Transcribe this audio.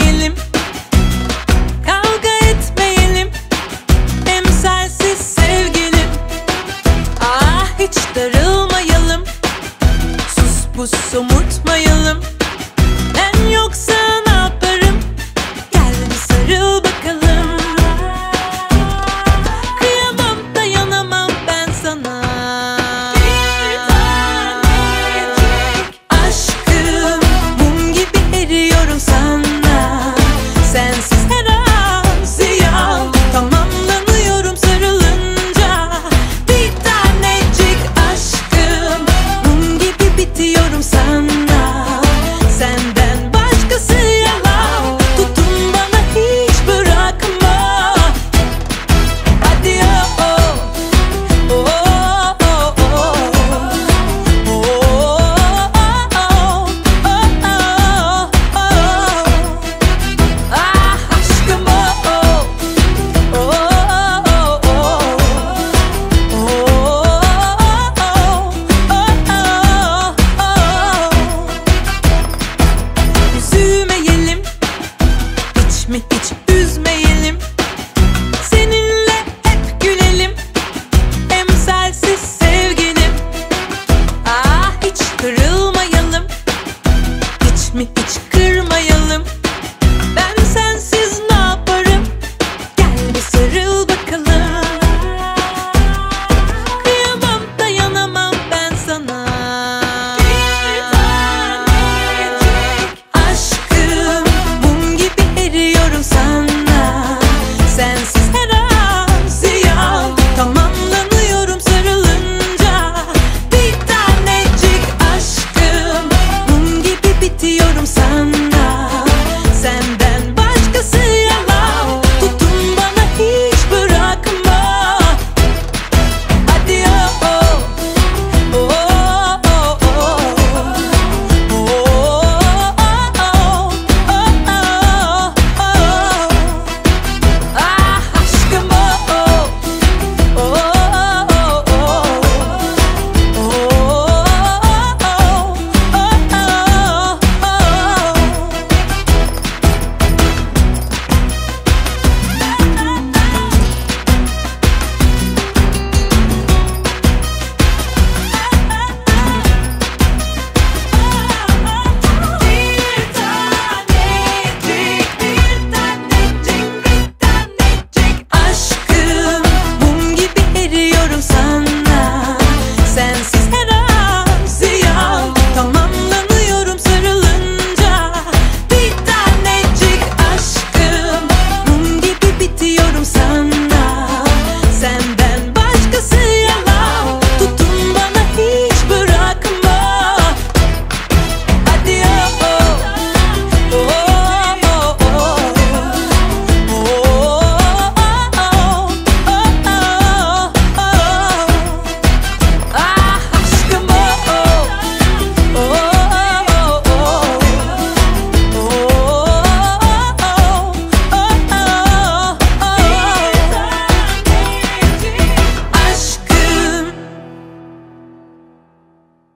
değilim me itch.